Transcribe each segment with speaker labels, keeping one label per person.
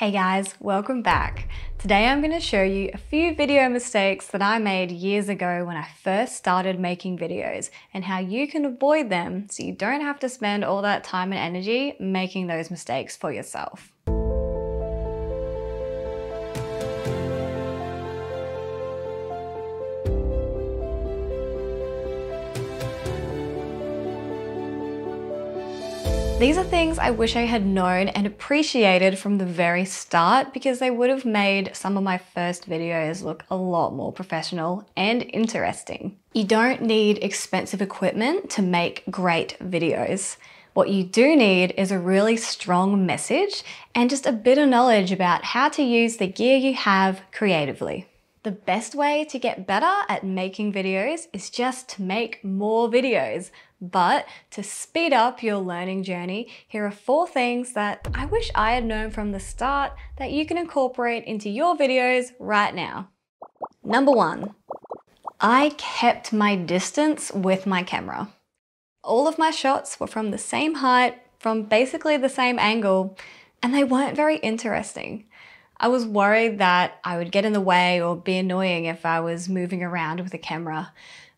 Speaker 1: Hey guys, welcome back. Today I'm going to show you a few video mistakes that I made years ago when I first started making videos and how you can avoid them so you don't have to spend all that time and energy making those mistakes for yourself. These are things I wish I had known and appreciated from the very start because they would have made some of my first videos look a lot more professional and interesting. You don't need expensive equipment to make great videos. What you do need is a really strong message and just a bit of knowledge about how to use the gear you have creatively. The best way to get better at making videos is just to make more videos. But to speed up your learning journey, here are four things that I wish I had known from the start that you can incorporate into your videos right now. Number one, I kept my distance with my camera. All of my shots were from the same height, from basically the same angle, and they weren't very interesting. I was worried that I would get in the way or be annoying if I was moving around with a camera.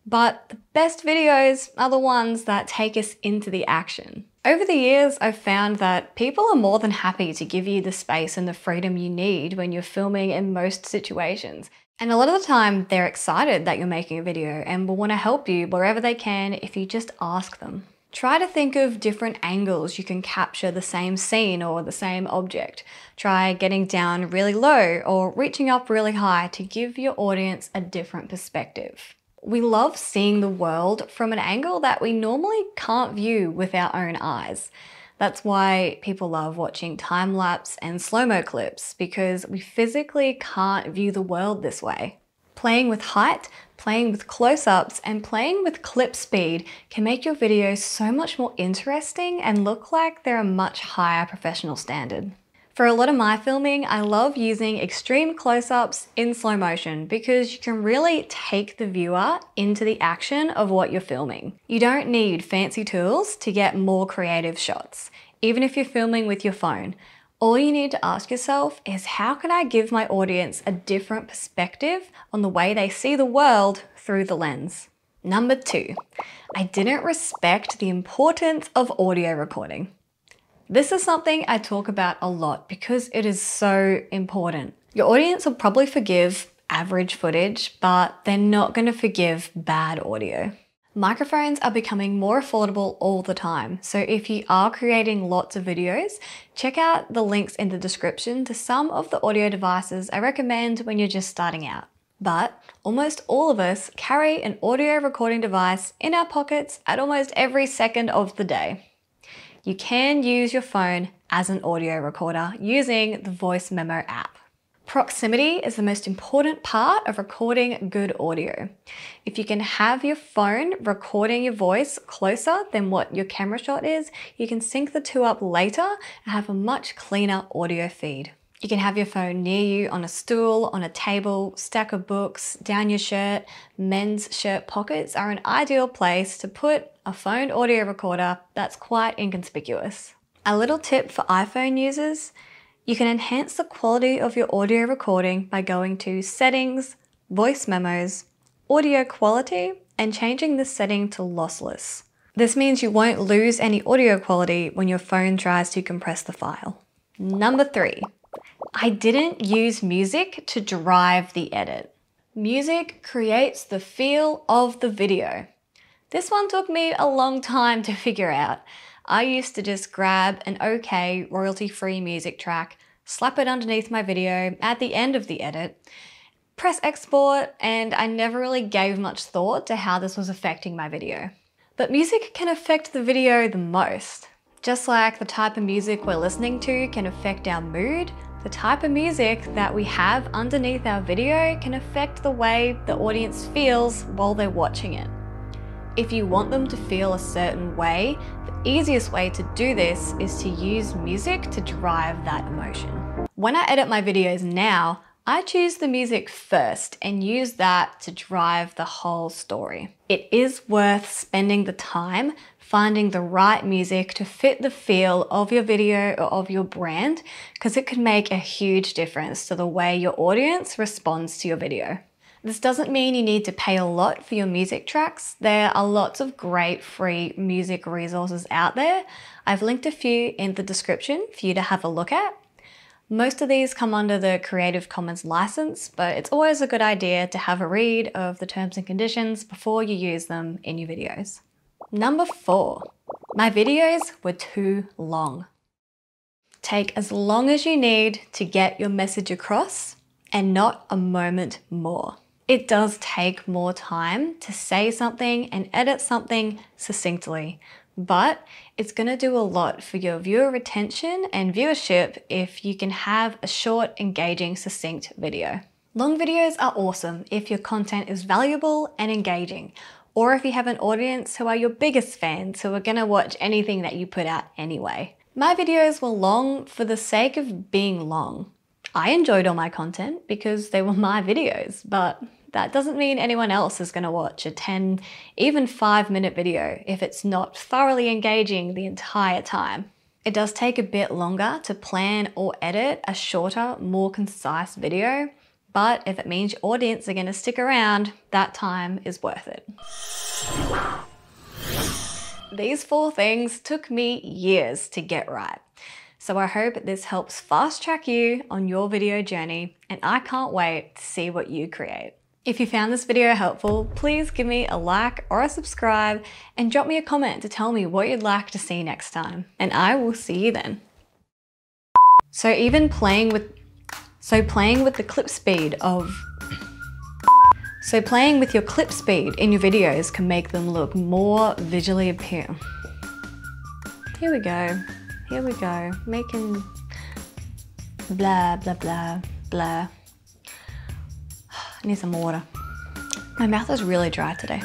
Speaker 1: But the best videos are the ones that take us into the action. Over the years, I've found that people are more than happy to give you the space and the freedom you need when you're filming in most situations. And a lot of the time, they're excited that you're making a video and will want to help you wherever they can if you just ask them. Try to think of different angles you can capture the same scene or the same object. Try getting down really low or reaching up really high to give your audience a different perspective. We love seeing the world from an angle that we normally can't view with our own eyes. That's why people love watching time lapse and slow mo clips because we physically can't view the world this way. Playing with height, playing with close-ups, and playing with clip speed can make your videos so much more interesting and look like they're a much higher professional standard. For a lot of my filming, I love using extreme close-ups in slow motion because you can really take the viewer into the action of what you're filming. You don't need fancy tools to get more creative shots, even if you're filming with your phone. All you need to ask yourself is how can I give my audience a different perspective on the way they see the world through the lens? Number two, I didn't respect the importance of audio recording. This is something I talk about a lot because it is so important. Your audience will probably forgive average footage, but they're not going to forgive bad audio. Microphones are becoming more affordable all the time, so if you are creating lots of videos, check out the links in the description to some of the audio devices I recommend when you're just starting out. But almost all of us carry an audio recording device in our pockets at almost every second of the day. You can use your phone as an audio recorder using the Voice Memo app. Proximity is the most important part of recording good audio. If you can have your phone recording your voice closer than what your camera shot is, you can sync the two up later and have a much cleaner audio feed. You can have your phone near you on a stool, on a table, stack of books, down your shirt. Men's shirt pockets are an ideal place to put a phone audio recorder that's quite inconspicuous. A little tip for iPhone users, you can enhance the quality of your audio recording by going to Settings, Voice Memos, Audio Quality, and changing the setting to lossless. This means you won't lose any audio quality when your phone tries to compress the file. Number three, I didn't use music to drive the edit. Music creates the feel of the video. This one took me a long time to figure out. I used to just grab an okay royalty-free music track, slap it underneath my video at the end of the edit, press export, and I never really gave much thought to how this was affecting my video. But music can affect the video the most. Just like the type of music we're listening to can affect our mood, the type of music that we have underneath our video can affect the way the audience feels while they're watching it. If you want them to feel a certain way, easiest way to do this is to use music to drive that emotion. When I edit my videos now, I choose the music first and use that to drive the whole story. It is worth spending the time finding the right music to fit the feel of your video or of your brand, because it can make a huge difference to the way your audience responds to your video. This doesn't mean you need to pay a lot for your music tracks. There are lots of great free music resources out there. I've linked a few in the description for you to have a look at. Most of these come under the Creative Commons license, but it's always a good idea to have a read of the terms and conditions before you use them in your videos. Number four, my videos were too long. Take as long as you need to get your message across and not a moment more. It does take more time to say something and edit something succinctly, but it's going to do a lot for your viewer retention and viewership if you can have a short, engaging, succinct video. Long videos are awesome if your content is valuable and engaging, or if you have an audience who are your biggest fans who are going to watch anything that you put out anyway. My videos were long for the sake of being long. I enjoyed all my content because they were my videos, but that doesn't mean anyone else is going to watch a 10, even 5 minute video if it's not thoroughly engaging the entire time. It does take a bit longer to plan or edit a shorter, more concise video, but if it means your audience are going to stick around, that time is worth it. These four things took me years to get right. So I hope this helps fast track you on your video journey and I can't wait to see what you create. If you found this video helpful, please give me a like or a subscribe and drop me a comment to tell me what you'd like to see next time. And I will see you then. So even playing with, so playing with the clip speed of, so playing with your clip speed in your videos can make them look more visually appealing. Here we go. Here we go, making blah, blah, blah, blah. I need some water. My mouth is really dry today.